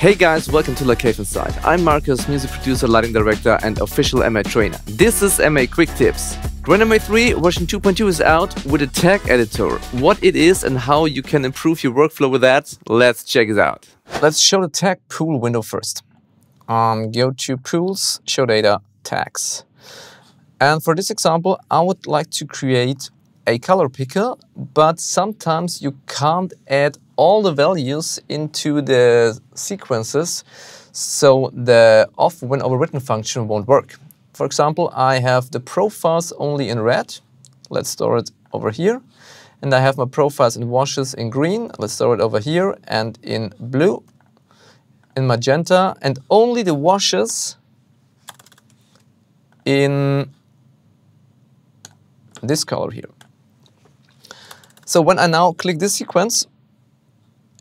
Hey guys, welcome to Lacave Insight. I'm Markus, music producer, lighting director, and official MA trainer. This is MA Quick Tips. GrandMA 3 version 2.2 is out with a tag editor. What it is and how you can improve your workflow with that, let's check it out. Let's show the tag pool window first. Um, go to Pools, Show Data, Tags. And for this example, I would like to create a color picker, but sometimes you can't add all the values into the sequences so the off when overwritten function won't work. For example, I have the profiles only in red. Let's store it over here. And I have my profiles and washes in green. Let's store it over here and in blue, in magenta, and only the washes in this color here. So when I now click this sequence,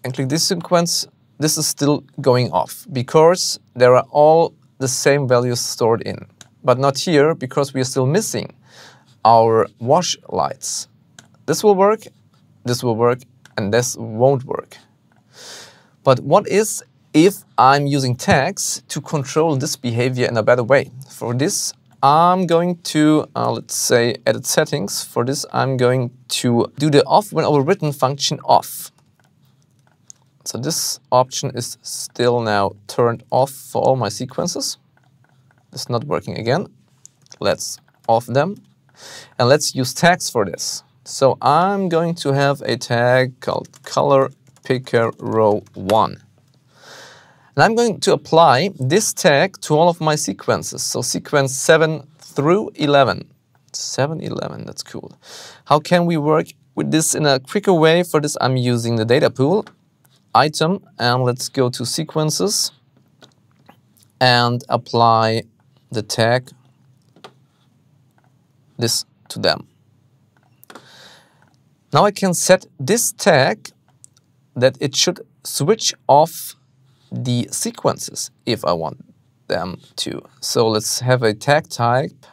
and click this sequence, this is still going off because there are all the same values stored in. But not here because we are still missing our wash lights. This will work, this will work, and this won't work. But what is if I'm using tags to control this behavior in a better way? For this, I'm going to, uh, let's say, edit settings. For this, I'm going to do the off when overwritten function off. So this option is still now turned off for all my sequences. It's not working again. Let's off them. And let's use tags for this. So I'm going to have a tag called color picker row 1. And I'm going to apply this tag to all of my sequences. So sequence 7 through 11. 7, 11, that's cool. How can we work with this in a quicker way? For this, I'm using the data pool item and let's go to sequences and apply the tag this to them. Now I can set this tag that it should switch off the sequences if I want them to. So let's have a tag type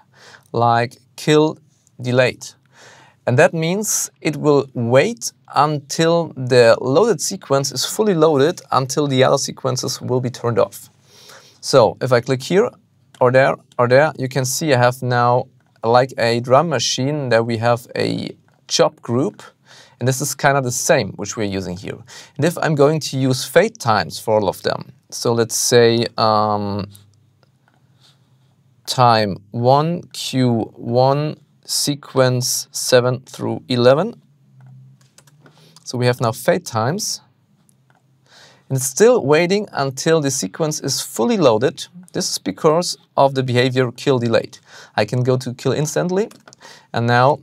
like kill delayed. And that means it will wait until the loaded sequence is fully loaded until the other sequences will be turned off. So if I click here or there or there, you can see I have now like a drum machine that we have a chop group and this is kind of the same which we're using here. And if I'm going to use fade times for all of them, so let's say um, time 1, Q1, sequence 7 through 11. So we have now fade times. And it's still waiting until the sequence is fully loaded. This is because of the behavior kill delayed. I can go to kill instantly, and now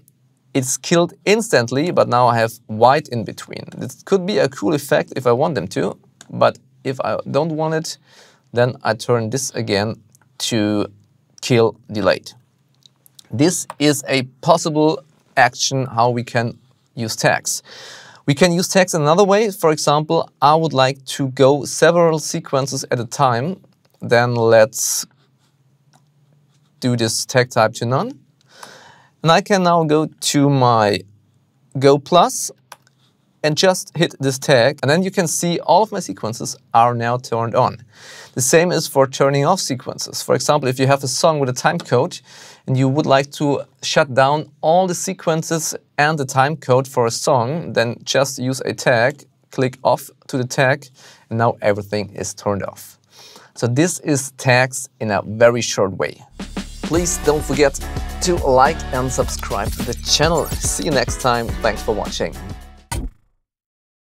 it's killed instantly, but now I have white in between. This could be a cool effect if I want them to, but if I don't want it, then I turn this again to kill delayed. This is a possible action how we can use tags. We can use tags another way. For example, I would like to go several sequences at a time. Then let's do this tag type to none. And I can now go to my Go Plus and just hit this tag. And then you can see all of my sequences are now turned on. The same is for turning off sequences. For example, if you have a song with a time code and you would like to shut down all the sequences and the time code for a song, then just use a tag, click off to the tag, and now everything is turned off. So this is tags in a very short way. Please don't forget to like and subscribe to the channel. See you next time. Thanks for watching.